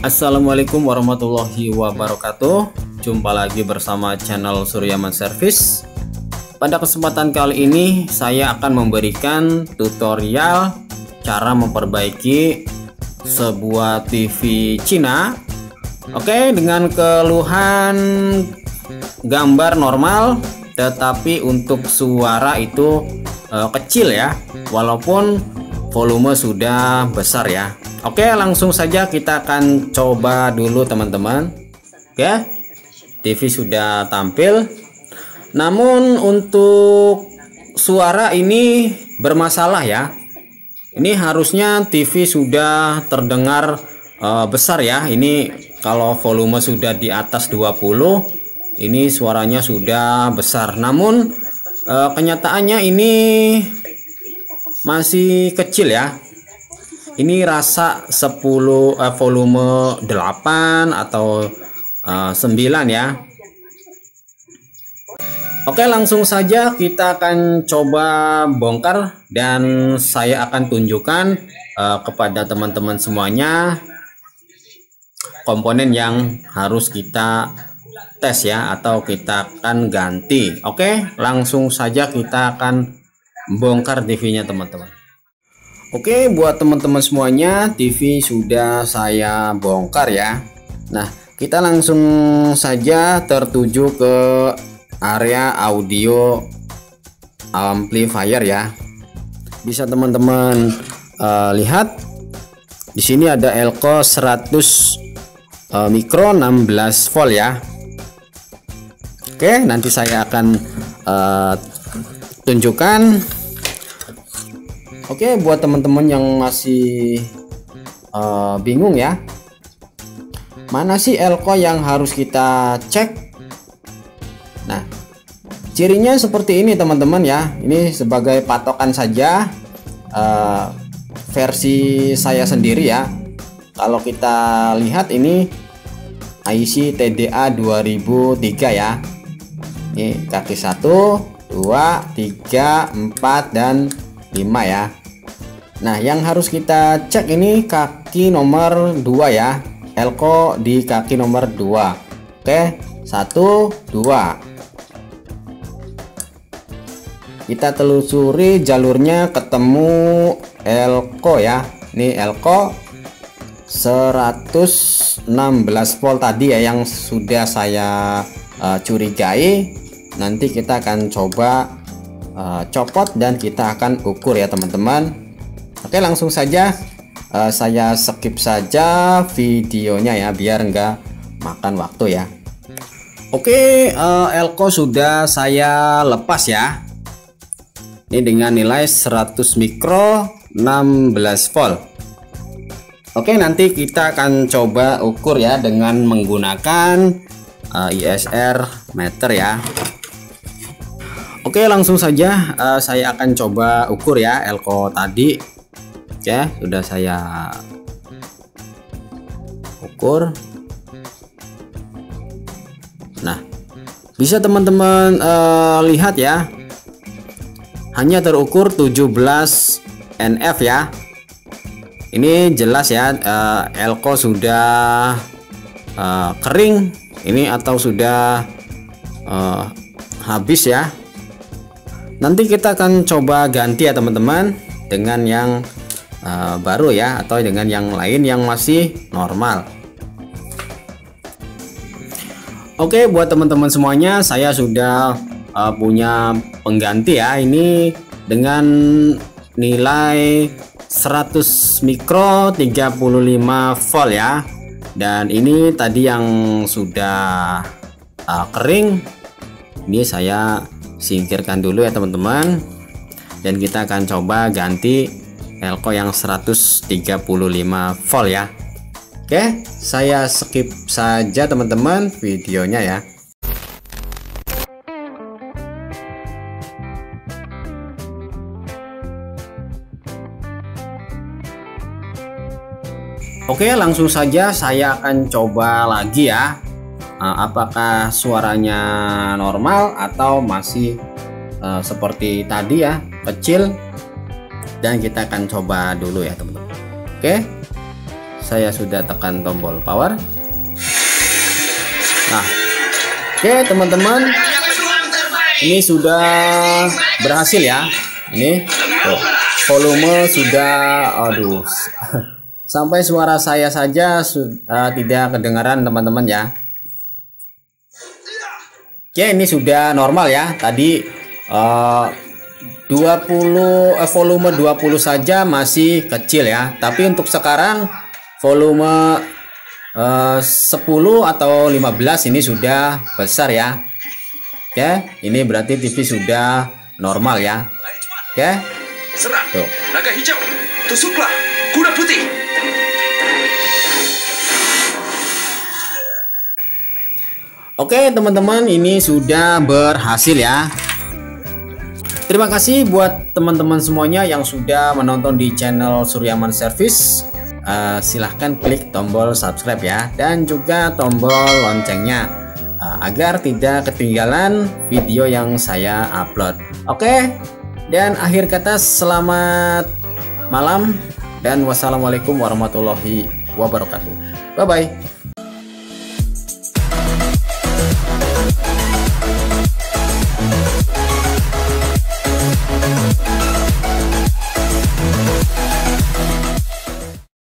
Assalamualaikum warahmatullahi wabarakatuh. Jumpa lagi bersama channel Suryaman Service. Pada kesempatan kali ini saya akan memberikan tutorial Cara memperbaiki sebuah TV Cina. Oke dengan keluhan gambar normal Tetapi untuk suara itu uh, kecil ya. Walaupun volume sudah besar ya Oke langsung saja kita akan coba dulu teman-teman. Ya TV sudah tampil. Namun untuk suara ini bermasalah ya. Ini harusnya TV sudah terdengar uh, besar ya. Ini kalau volume sudah di atas 20 ini suaranya sudah besar. Namun uh, kenyataannya ini masih kecil ya ini rasa 10 eh, volume 8 atau eh, 9 ya. Oke langsung saja kita akan coba bongkar dan saya akan tunjukkan eh, kepada teman-teman semuanya komponen yang harus kita tes ya atau kita akan ganti. Oke langsung saja kita akan bongkar TV nya teman-teman Oke buat teman-teman semuanya TV sudah saya bongkar ya. Nah kita langsung saja tertuju ke area audio amplifier ya. Bisa teman-teman uh, lihat di sini ada elko 100 uh, mikro 16 volt ya. Oke nanti saya akan uh, tunjukkan Oke, buat teman-teman yang masih uh, bingung ya, mana sih elko yang harus kita cek? Nah, cirinya seperti ini teman-teman ya. Ini sebagai patokan saja uh, versi saya sendiri ya. Kalau kita lihat ini IC TDA 2003 ya. Ini kaki 1, 2, 3, 4 dan 5 ya. Nah, yang harus kita cek ini kaki nomor 2 ya. Elko di kaki nomor 2. Oke, 1 2. Kita telusuri jalurnya ketemu Elko ya. Ini Elko 116 volt tadi ya yang sudah saya uh, curigai. Nanti kita akan coba uh, copot dan kita akan ukur ya teman-teman. Oke langsung saja uh, saya skip saja videonya ya biar enggak makan waktu ya. Oke uh, elko sudah saya lepas ya. Ini dengan nilai 100 mikro 16 volt. Oke nanti kita akan coba ukur ya dengan menggunakan uh, ISR meter ya Oke langsung saja uh, saya akan coba ukur ya elko tadi. Ya sudah saya ukur. Nah bisa teman-teman uh, lihat ya. Hanya terukur 17 NF ya. Ini jelas ya uh, elko sudah uh, kering. Ini atau sudah uh, habis ya nanti kita akan coba ganti ya teman-teman dengan yang uh, baru ya atau dengan yang lain yang masih normal. Oke buat teman-teman semuanya saya sudah uh, punya pengganti ya. Ini dengan nilai 100 mikro 35 volt ya. Dan ini tadi yang sudah uh, kering. Ini saya singkirkan dulu ya teman-teman. Dan kita akan coba ganti elko yang 135 volt ya. Oke saya skip saja teman-teman videonya ya. Oke langsung saja saya akan coba lagi ya apakah suaranya normal atau masih uh, seperti tadi ya kecil? Dan kita akan coba dulu ya teman-teman. Oke saya sudah tekan tombol power. Nah oke teman-teman. Ini sudah berhasil ya. Ini tuh, volume sudah aduh sampai suara saya saja uh, tidak kedengaran teman-teman ya Oke ini sudah normal ya. Tadi uh, 20 eh, volume 20 saja masih kecil ya. Tapi untuk sekarang volume eh, 10 atau 15 ini sudah besar ya. Oke ini berarti TV sudah normal ya. Oke. Serang. Tuh. naga hijau. Tusuklah kuda putih Oke teman-teman ini sudah berhasil ya. Terima kasih buat teman-teman semuanya yang sudah menonton di channel Suryaman Service. Uh, Silahkan klik tombol subscribe ya Dan juga tombol loncengnya uh, Agar tidak ketinggalan video yang saya upload. Oke dan akhir kata selamat malam Dan wassalamualaikum warahmatullahi wabarakatuh. Bye bye